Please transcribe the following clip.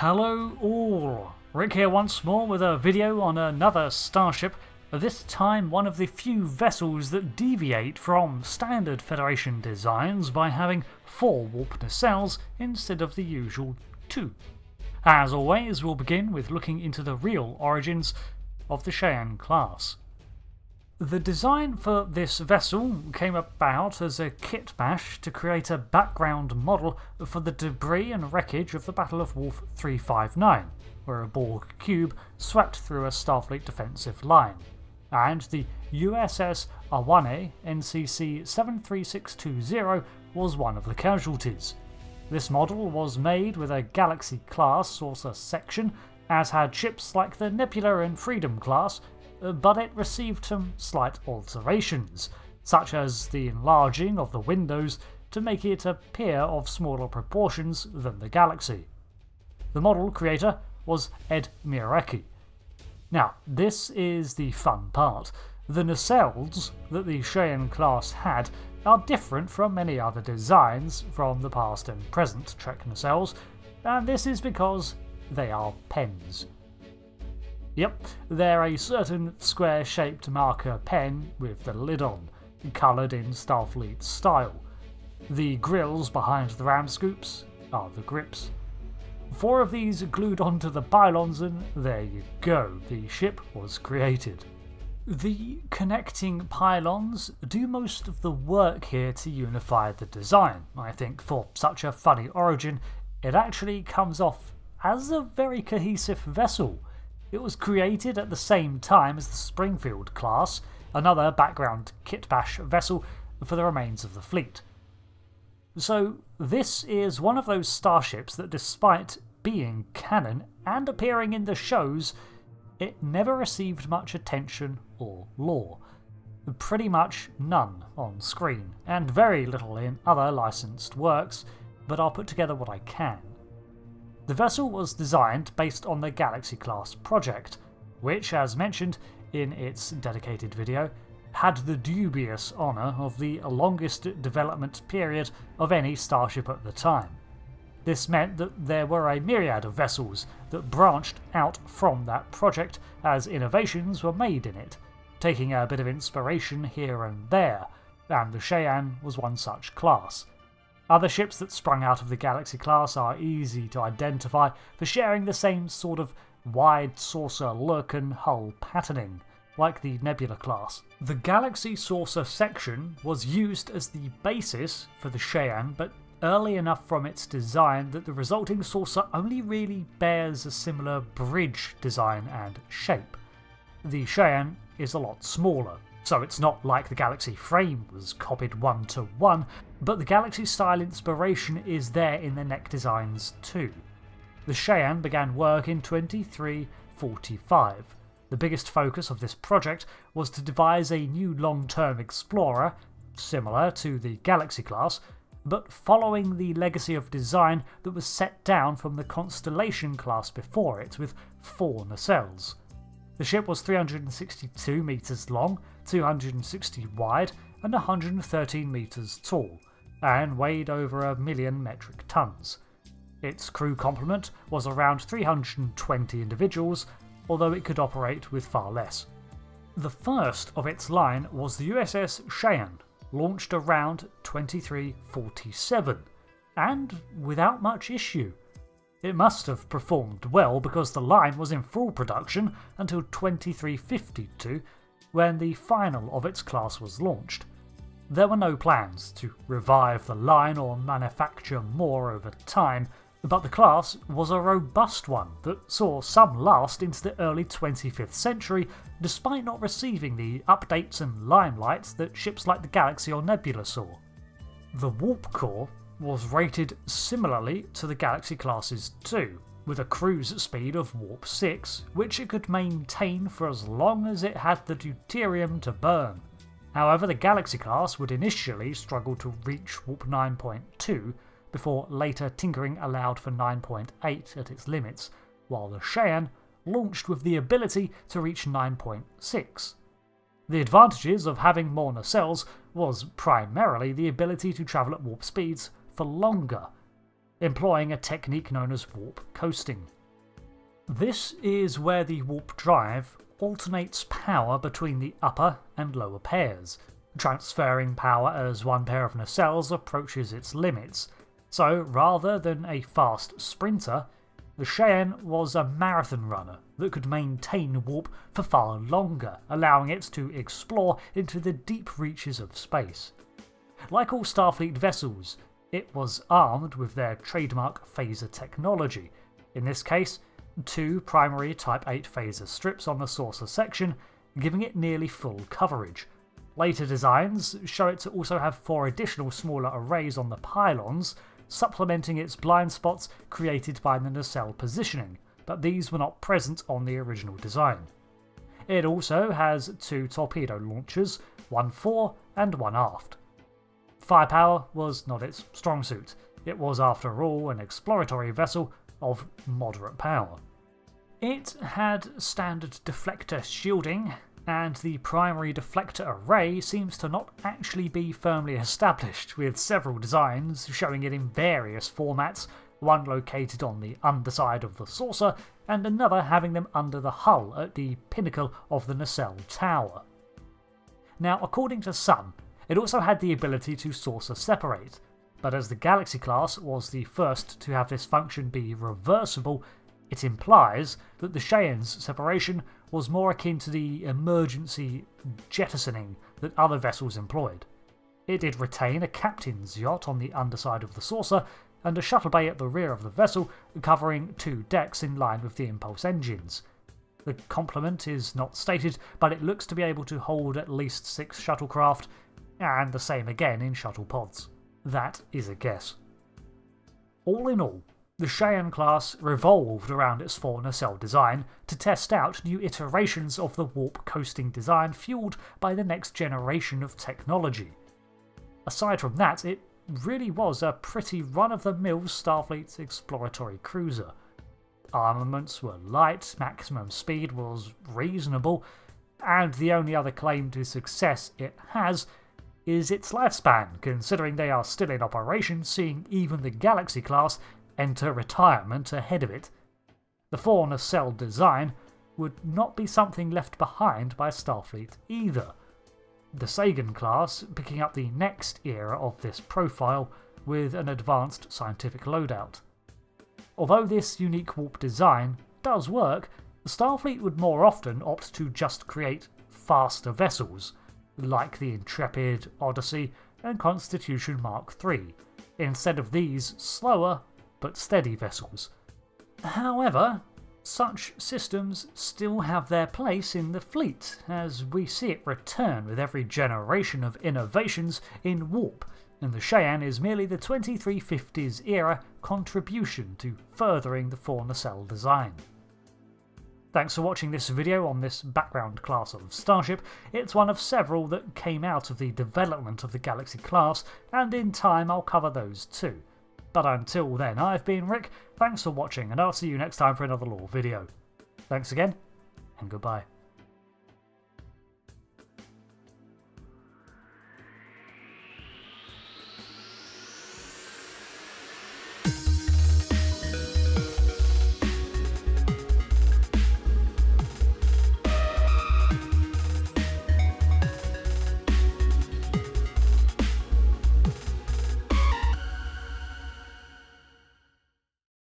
Hello all! Rick here once more with a video on another starship, this time one of the few vessels that deviate from standard Federation designs by having four warp nacelles instead of the usual two. As always, we'll begin with looking into the real origins of the Cheyenne class. The design for this vessel came about as a kit bash to create a background model for the debris and wreckage of the Battle of Wolf 359, where a Borg cube swept through a Starfleet defensive line, and the USS Ahwahnee NCC 73620 was one of the casualties. This model was made with a Galaxy class saucer section, as had ships like the Nebula and Freedom class but it received some slight alterations, such as the enlarging of the windows to make it appear of smaller proportions than the Galaxy. The model creator was Ed Miarecki. Now, this is the fun part. The nacelles that the Cheyenne class had are different from many other designs from the past and present Trek nacelles, and this is because they are pens. Yep, they're a certain square shaped marker pen with the lid on, coloured in Starfleet style. The grills behind the ram scoops are the grips. Four of these glued onto the pylons, and there you go, the ship was created. The connecting pylons do most of the work here to unify the design. I think for such a funny origin, it actually comes off as a very cohesive vessel. It was created at the same time as the Springfield class, another background kitbash vessel for the remains of the fleet. So, this is one of those starships that, despite being canon and appearing in the shows, it never received much attention or lore. Pretty much none on screen, and very little in other licensed works, but I'll put together what I can. The vessel was designed based on the Galaxy class project, which, as mentioned in its dedicated video, had the dubious honour of the longest development period of any starship at the time. This meant that there were a myriad of vessels that branched out from that project as innovations were made in it, taking a bit of inspiration here and there, and the Cheyenne was one such class. Other ships that sprung out of the Galaxy class are easy to identify for sharing the same sort of wide saucer look and hull patterning, like the Nebula class. The Galaxy saucer section was used as the basis for the Cheyenne, but early enough from its design that the resulting saucer only really bears a similar bridge design and shape. The Cheyenne is a lot smaller, so it's not like the Galaxy frame was copied one to one, but the Galaxy style inspiration is there in the neck designs too. The Cheyenne began work in 2345. The biggest focus of this project was to devise a new long term explorer, similar to the Galaxy class, but following the legacy of design that was set down from the Constellation class before it, with four nacelles. The ship was 362 metres long, 260 wide, and 113 metres tall, and weighed over a million metric tons. Its crew complement was around 320 individuals, although it could operate with far less. The first of its line was the USS Cheyenne, launched around 2347, and without much issue. It must have performed well because the line was in full production until 2352 when the final of its class was launched. There were no plans to revive the line or manufacture more over time, but the class was a robust one that saw some last into the early 25th century despite not receiving the updates and limelight that ships like the Galaxy or Nebula saw. The warp core was rated similarly to the Galaxy classes too, with a cruise speed of warp 6, which it could maintain for as long as it had the deuterium to burn. However, the Galaxy class would initially struggle to reach warp 9.2 before later tinkering allowed for 9.8 at its limits, while the Cheyenne launched with the ability to reach 9.6. The advantages of having more nacelles was primarily the ability to travel at warp speeds for longer, employing a technique known as warp coasting. This is where the warp drive alternates power between the upper and lower pairs, transferring power as one pair of nacelles approaches its limits. So rather than a fast sprinter, the Cheyenne was a marathon runner that could maintain warp for far longer, allowing it to explore into the deep reaches of space. Like all Starfleet vessels, it was armed with their trademark phaser technology, in this case, two primary Type 8 phaser strips on the saucer section, giving it nearly full coverage. Later designs show it to also have four additional smaller arrays on the pylons, supplementing its blind spots created by the nacelle positioning, but these were not present on the original design. It also has two torpedo launchers, one fore and one aft. Firepower was not its strong suit, it was after all an exploratory vessel of moderate power. It had standard deflector shielding, and the primary deflector array seems to not actually be firmly established, with several designs showing it in various formats, one located on the underside of the saucer, and another having them under the hull at the pinnacle of the nacelle tower. Now, according to some, it also had the ability to saucer separate, but as the Galaxy class was the first to have this function be reversible, it implies that the Cheyenne's separation was more akin to the emergency jettisoning that other vessels employed. It did retain a captain's yacht on the underside of the saucer and a shuttle bay at the rear of the vessel, covering two decks in line with the impulse engines. The complement is not stated, but it looks to be able to hold at least six shuttlecraft, and the same again in shuttle pods. That is a guess. All in all, the Cheyenne class revolved around its four nacelle design to test out new iterations of the warp coasting design fueled by the next generation of technology. Aside from that, it really was a pretty run of the mill Starfleet exploratory cruiser. Armaments were light, maximum speed was reasonable, and the only other claim to success it has is its lifespan, considering they are still in operation, seeing even the Galaxy class enter retirement ahead of it. The four nacelle design would not be something left behind by Starfleet either. The Sagan class picking up the next era of this profile with an advanced scientific loadout. Although this unique warp design does work, Starfleet would more often opt to just create faster vessels, like the Intrepid, Odyssey, and Constitution Mark III, instead of these slower but steady vessels. However, such systems still have their place in the fleet, as we see it return with every generation of innovations in warp, and the Cheyenne is merely the 2350s era contribution to furthering the four nacelle design. Thanks for watching this video on this background class of starship. It's one of several that came out of the development of the Galaxy class, and in time I'll cover those too. But until then, I've been Rick, thanks for watching, and I'll see you next time for another lore video. Thanks again, and goodbye.